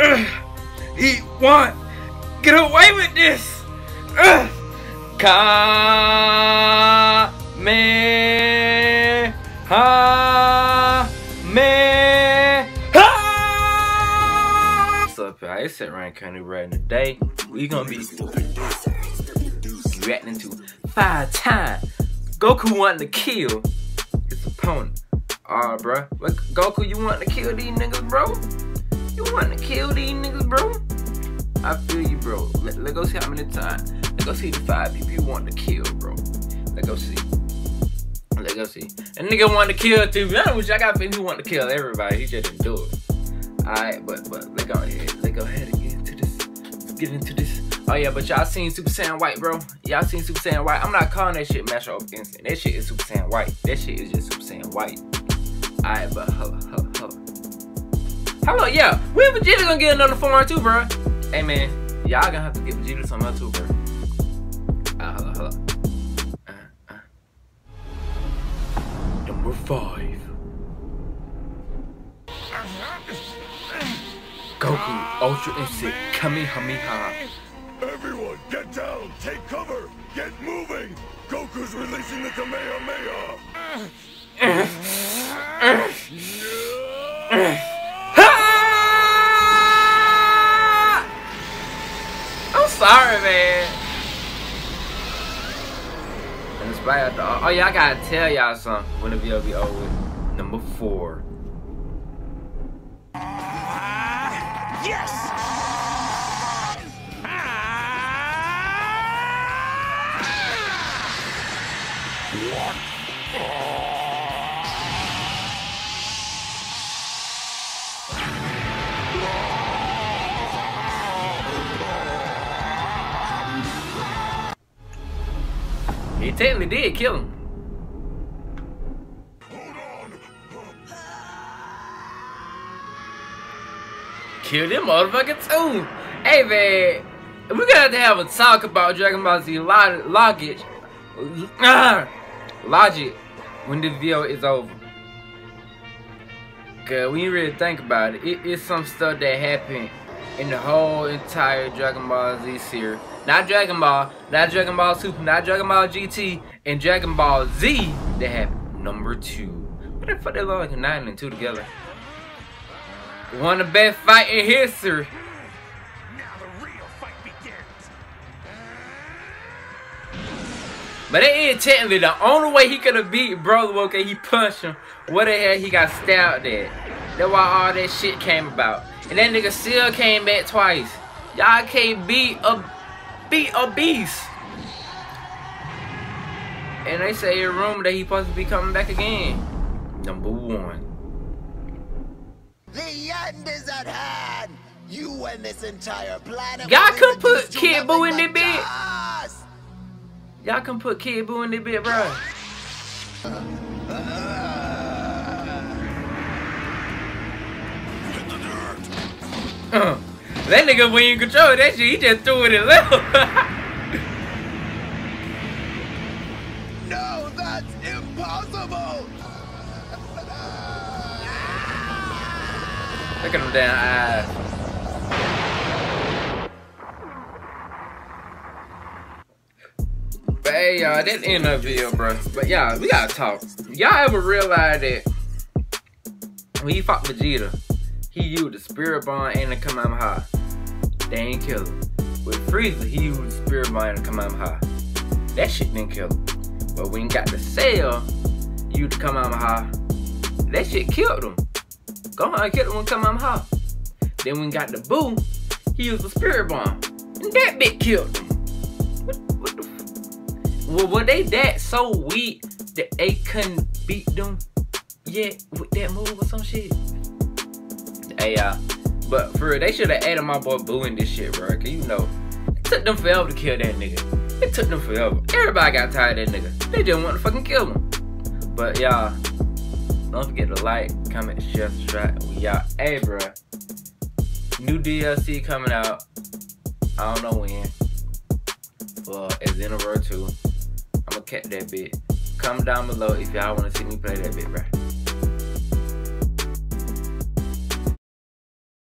Uh, he want get away with this. Uh, Kamehameha. What's up, y'all? It's Ryan County right today. We gonna be reacting to five times Goku wanting to kill his opponent. Aw, uh, bro. What, Goku, you want to kill these niggas, bro? You want to kill these niggas, bro? I feel you, bro. Let, let go see how many times. Let go see the five people you want to kill, bro. Let go see. Let go see. A nigga want to kill too. I wish I got feeling he want to kill everybody. He just didn't do it. Alright, but but let go ahead. Let go ahead and get into this. Let's get into this. Oh yeah, but y'all seen Super Saiyan White, bro? Y'all seen Super Saiyan White? I'm not calling that shit Master of Instant. That shit is Super Saiyan White. That shit is just Super Saiyan White. Alright, but hold hold hold. Hold up, yeah. When Vegeta gonna get another form too, bro? Hey man, y'all gonna have to get Vegeta some else too, bro. Uh, hold up, hold up. Uh, uh. Number five. Goku Ultra Instinct Kamehameha. Everyone, get down! Take cover! Get moving! Goku's releasing the Kamehameha! sorry, man. Inspired the, oh yeah, I gotta tell y'all something when the video be over. Number four. Ah, yes! Ah! He technically did kill him. Kill them motherfucker too. Hey man, we're gonna have to have a talk about Dragon Ball Z logic. Ah, logic when the video is over. Cause you really think about it, it is some stuff that happened in the whole entire Dragon Ball Z series. Not Dragon Ball, not Dragon Ball Super, not Dragon Ball GT, and Dragon Ball Z they have Number two. What the fuck they look like nine and two together? One of the best fight in history. But it is technically the only way he could have beat Brother Okay, he punched him. What the hell he got stabbed at? That's why all that shit came about. And that nigga still came back twice. Y'all can't beat a beat a beast. And they say a rumor that he supposed to be coming back again. Number one. The end is at hand. You and this entire planet. Y'all can put Kid Buu in the bed. Y'all can put Kid Buu in the bed, bro. Uh, that nigga when you control that shit, he just threw it in left. no, that's impossible. Look at him down eyes. But hey, y'all, that's the end of the video, bro. But y'all, we gotta talk. Y'all ever realize that when he fought Vegeta, he used the Spirit Bomb and the Kamehameha. They ain't kill him. With Frieza, he used the Spirit Bomb and the. That shit didn't kill him. But when he got the Cell, used the Kamehameha. That shit killed him. Go on, killed him with Kamehameha. Then when he got the Buu, he used the Spirit Bomb. And that bit killed him. What, what the well, were they that so weak that they couldn't beat them yet with that move or some shit? Y'all. But for real, they should have added my boy Buu in this shit, bro. Cause you know, it took them forever to kill that nigga. It took them forever. Everybody got tired of that nigga. They didn't want to fucking kill him. But y'all, don't forget to like, comment, share, subscribe. We out. Hey, bro. New DLC coming out. I don't know when. For Xenoverse 2. I'm gonna catch that bit. Comment down below if y'all want to see me play that bit, bro.